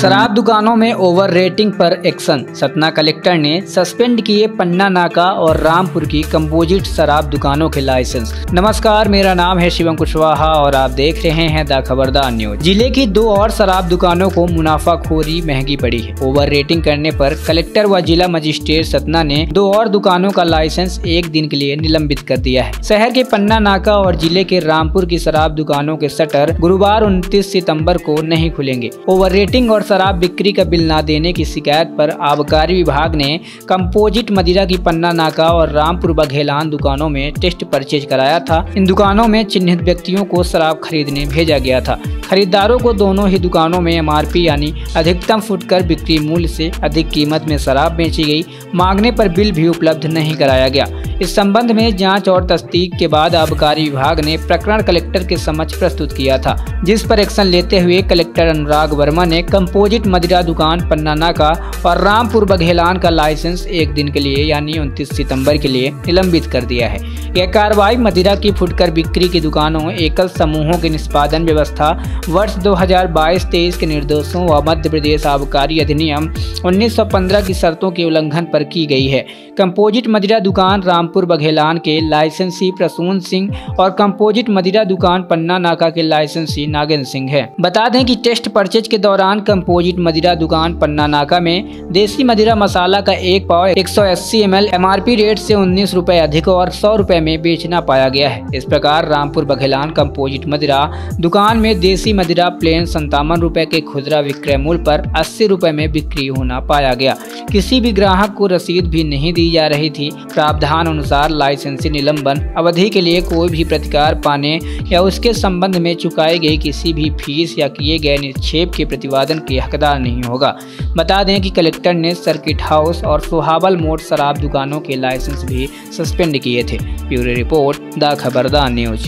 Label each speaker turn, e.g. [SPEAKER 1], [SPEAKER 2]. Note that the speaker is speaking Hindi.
[SPEAKER 1] शराब दुकानों में ओवर रेटिंग पर एक्शन। सतना कलेक्टर ने सस्पेंड किए पन्ना नाका और रामपुर की कंपोजिट शराब दुकानों के लाइसेंस। नमस्कार, मेरा नाम है शिवम कुशवाहा और आप देख रहे हैं द खबरदार न्यूज़। ज़िले की दो और शराब दुकानों को मुनाफाखोरी महँगी पड़ी है। ओवर रेटिंग करने पर कलेक्टर व जिला मजिस्ट्रेट सतना ने दो और दुकानों का लाइसेंस एक दिन के लिए निलंबित कर दिया है। शहर के पन्ना नाका और ज़िले के रामपुर की शराब दुकानों के शटर गुरुवार उनतीस सितंबर को नहीं खुलेंगे। ओवर रेटिंग और शराब बिक्री का बिल ना देने की शिकायत पर आबकारी विभाग ने कंपोजिट मदिरा की पन्ना नाका और रामपुर बघेलान दुकानों में टेस्ट परचेज कराया था। इन दुकानों में चिन्हित व्यक्तियों को शराब खरीदने भेजा गया था। खरीदारों को दोनों ही दुकानों में एमआरपी यानी अधिकतम फुटकर बिक्री मूल्य से अधिक कीमत में शराब बेची गई, मांगने पर बिल भी उपलब्ध नहीं कराया गया। इस संबंध में जाँच और तस्दीक के बाद आबकारी विभाग ने प्रकरण कलेक्टर के समक्ष प्रस्तुत किया था, जिस पर एक्शन लेते हुए कलेक्टर अनुराग वर्मा ने कंपोजिट मदिरा दुकान पन्नाना का और रामपुर बघेलान का लाइसेंस एक दिन के लिए यानी उनतीस सितंबर के लिए निलंबित कर दिया है। यह कार्रवाई मदिरा की फुटकर बिक्री की दुकानों, एकल समूहों के निष्पादन व्यवस्था वर्ष 2022-23 के निर्देशों व मध्य प्रदेश आबकारी अधिनियम 1915 की शर्तों के उल्लंघन पर की गई है। कंपोजिट मदिरा दुकान रामपुर बघेलान के लाइसेंसी प्रसून सिंह और कंपोजिट मदिरा दुकान पन्ना नाका के लाइसेंसी नागेंद्र सिंह है। बता दें कि टेस्ट परचेज के दौरान कंपोजिट मदिरा दुकान पन्ना नाका में देसी मदिरा मसाला का एक पाव एक सौ अस्सी एम एल रेट से उन्नीस रूपए अधिक और सौ रूपए में बेचना पाया गया है। इस प्रकार रामपुर बघेलान कंपोजिट मदिरा दुकान में देसी मदिरा प्लेन संतावन रूपए के खुदरा विक्रय मूल्य पर अस्सी रूपए में बिक्री होना पाया गया। किसी भी ग्राहक को रसीद भी नहीं दी जा रही थी। प्रावधान अनुसार लाइसेंसी निलंबन अवधि के लिए कोई भी प्रतिकार पाने या उसके संबंध में चुकाई गई किसी भी फ़ीस या किए गए निक्षेप के प्रतिवादन के हकदार नहीं होगा। बता दें कि कलेक्टर ने सर्किट हाउस और सुहावल मोड़ शराब दुकानों के लाइसेंस भी सस्पेंड किए थे। Bureau report, the Khabardar news.